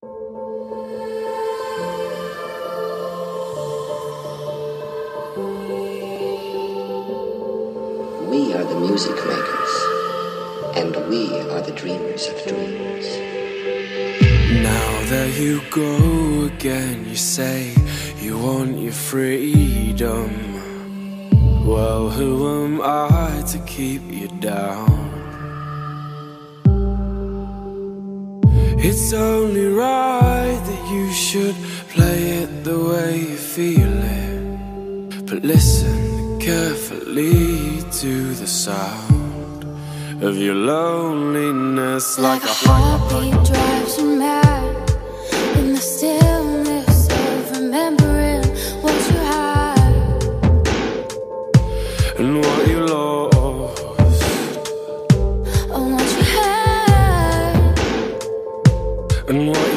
We are the music makers, and we are the dreamers of dreams. Now there you go again, you say you want your freedom. Well, who am I to keep you down? It's only right that you should play it the way you feel it. But listen carefully to the sound of your loneliness Like a heartbeat drives you mad In the stillness and what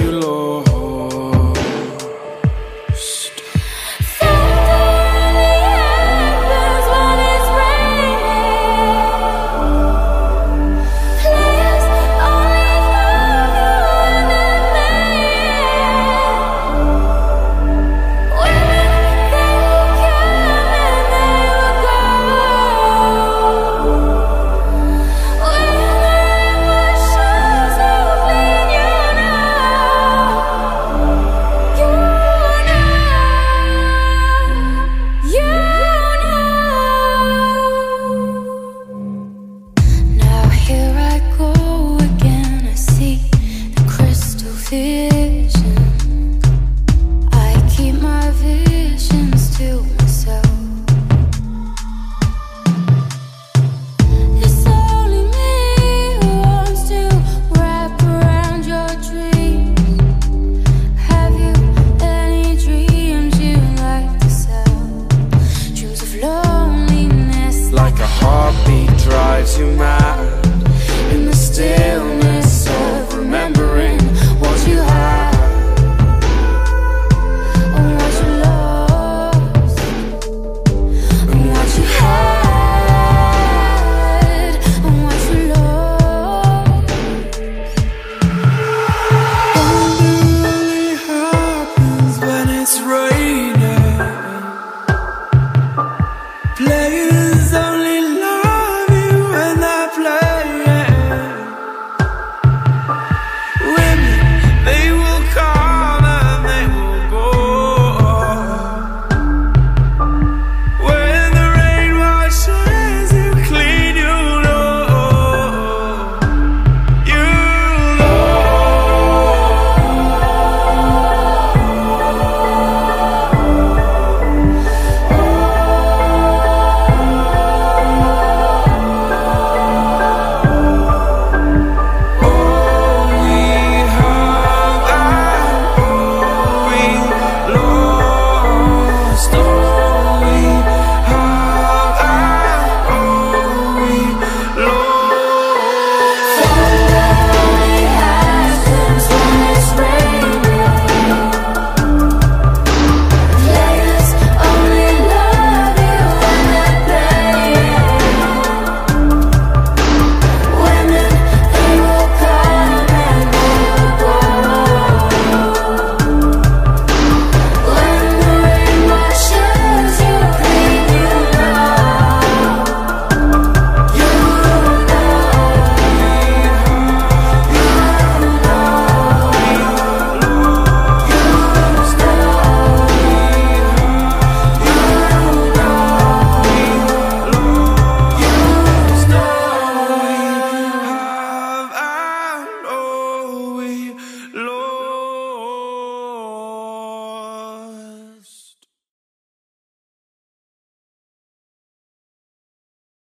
泪